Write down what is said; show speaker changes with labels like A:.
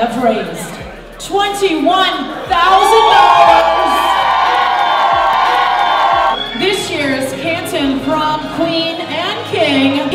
A: have raised $21,000. This year's Canton Prom Queen and King.